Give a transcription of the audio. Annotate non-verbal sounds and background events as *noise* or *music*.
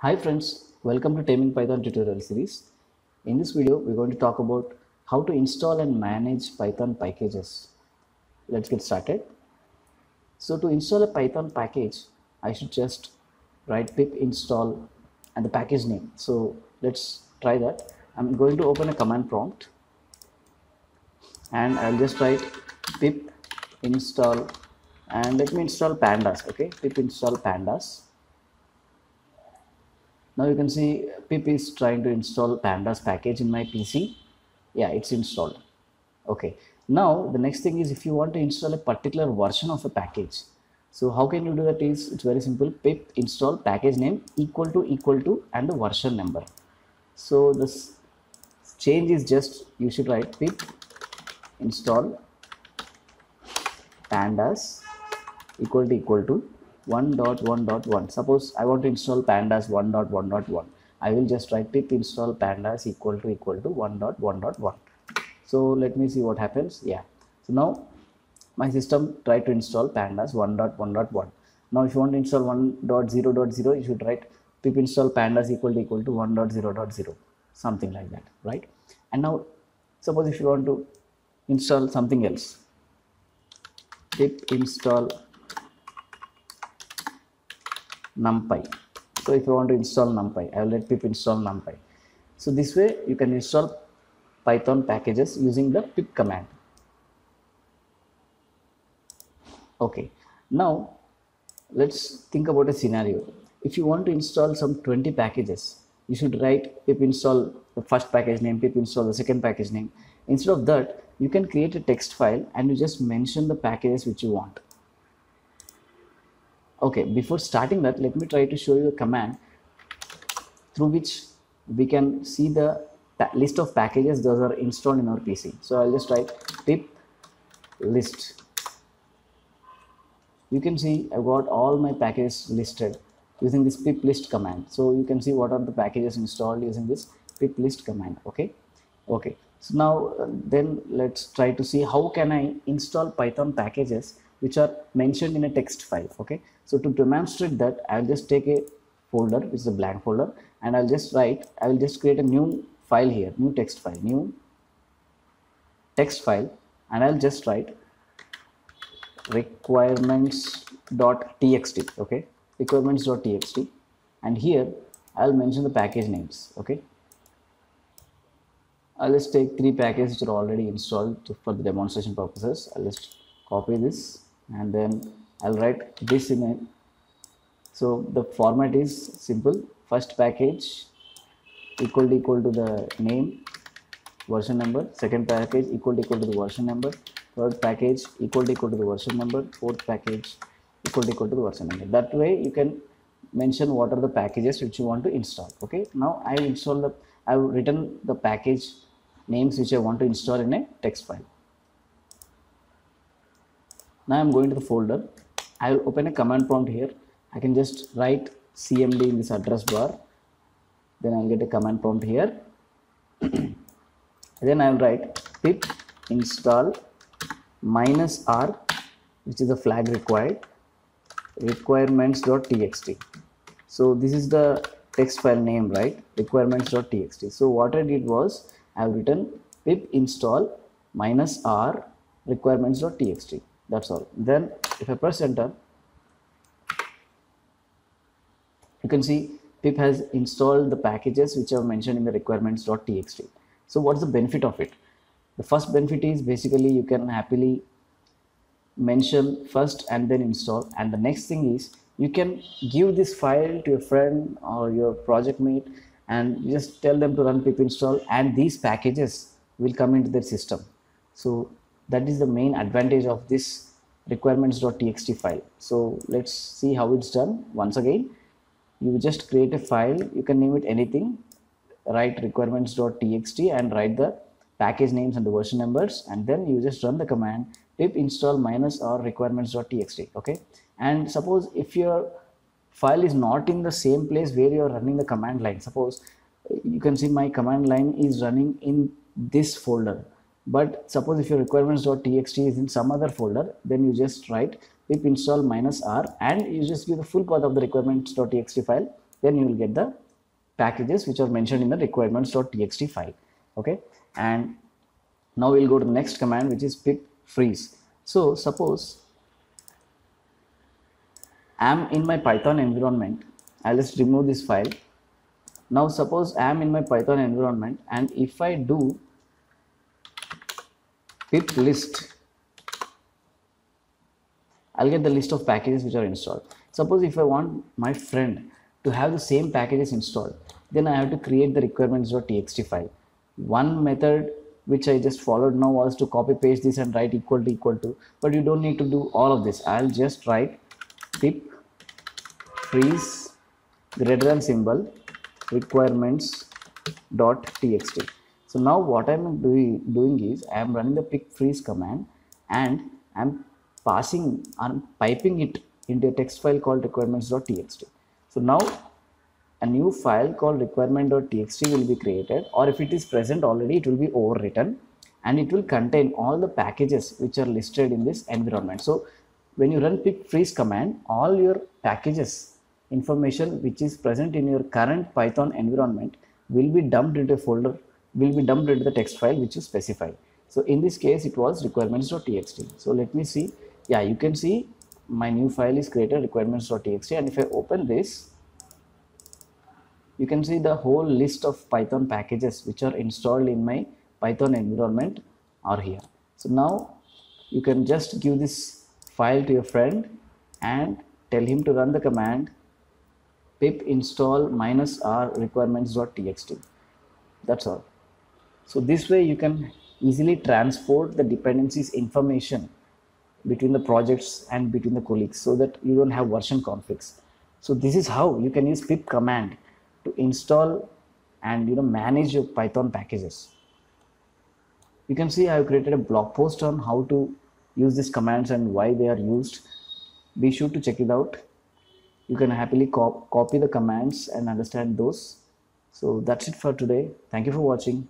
Hi friends, welcome to Taming Python tutorial series. In this video, we're going to talk about how to install and manage Python packages. Let's get started. So to install a Python package, I should just write pip install and the package name. So let's try that. I'm going to open a command prompt and I'll just write pip install and let me install pandas okay pip install pandas now you can see pip is trying to install pandas package in my pc yeah it's installed. Okay. Now the next thing is if you want to install a particular version of a package so how can you do that is it's very simple. Pip install package name equal to equal to and the version number. So this change is just you should write pip install pandas equal to equal to 1 dot 1 dot 1 suppose i want to install pandas 1 dot 1 dot 1 i will just write pip install pandas equal to equal to 1 dot 1 dot 1 so let me see what happens yeah so now my system try to install pandas 1 dot 1 dot 1 now if you want to install 1 dot 0 dot 0 you should write pip install pandas equal to equal to 1 dot 0 dot 0 something like that right and now suppose if you want to install something else pip install numpy. So if you want to install numpy i will let pip install numpy. So this way you can install python packages using the pip command. Okay. Now let's think about a scenario. If you want to install some 20 packages you should write pip install the first package name pip install the second package name. Instead of that you can create a text file and you just mention the packages which you want okay before starting that let me try to show you a command through which we can see the list of packages those are installed in our pc so i'll just write pip list. You can see i've got all my packages listed using this pip list command. So you can see what are the packages installed using this pip list command okay? Okay so now uh, then let's try to see how can i install python packages which are mentioned in a text file okay? So to demonstrate that i'll just take a folder which is a blank folder and i'll just write i will just create a new file here new text file new text file and i'll just write requirements.txt okay? Requirements.txt and here i'll mention the package names okay? I'll just take three packages which are already installed for the demonstration purposes. I'll just copy this and then I'll write this in a so the format is simple. First package equal to equal to the name version number. Second package equal to equal to the version number. Third package equal to equal to the version number. Fourth package equal to equal to the version number. That way you can mention what are the packages which you want to install okay? Now i install the i've written the package names which I want to install in a text file. Now I'm going to the folder. I will open a command prompt here. I can just write cmd in this address bar. Then I'll get a command prompt here. *clears throat* then I'll write pip install minus r which is the flag required requirements.txt. So this is the text file name right requirements.txt. So what I did was I have written pip install minus r requirements.txt. That's all. Then if I press enter, you can see pip has installed the packages which are mentioned in the requirements.txt. So what's the benefit of it? The first benefit is basically you can happily mention first and then install and the next thing is you can give this file to your friend or your project mate and just tell them to run pip install and these packages will come into their system so that is the main advantage of this requirements.txt file. So let's see how it's done. Once again you just create a file. You can name it anything. Write requirements.txt and write the package names and the version numbers and then you just run the command pip install minus r requirements.txt okay? And suppose if your file is not in the same place where you are running the command line suppose you can see my command line is running in this folder but suppose if your requirements.txt is in some other folder then you just write pip install minus r and you just give the full path of the requirements.txt file. Then you will get the packages which are mentioned in the requirements.txt file. Okay? And now we'll go to the next command which is pip freeze. So suppose I'm in my python environment. I'll just remove this file. Now suppose I'm in my python environment and if I do pip list. I'll get the list of packages which are installed. Suppose if I want my friend to have the same packages installed then I have to create the requirements.txt file. One method which I just followed now was to copy paste this and write equal to equal to but you don't need to do all of this. I'll just write pip freeze greater than symbol requirements dot txt so now what I'm doing, doing is I am running the pip freeze command and I'm passing and piping it into a text file called requirements.txt so now a new file called requirement.txt will be created or if it is present already it will be overwritten and it will contain all the packages which are listed in this environment. So when you run pip freeze command all your packages information which is present in your current python environment will be dumped into a folder will be dumped into the text file which is specified so in this case it was requirements.txt so let me see yeah you can see my new file is created requirements.txt and if i open this you can see the whole list of Python packages which are installed in my Python environment are here. So now you can just give this file to your friend and tell him to run the command pip install minus r requirements.txt. That's all. So this way you can easily transport the dependencies information between the projects and between the colleagues so that you don't have version conflicts. So this is how you can use pip command to install and you know manage your python packages. You can see i have created a blog post on how to use these commands and why they are used. Be sure to check it out. You can happily cop copy the commands and understand those. So that's it for today. Thank you for watching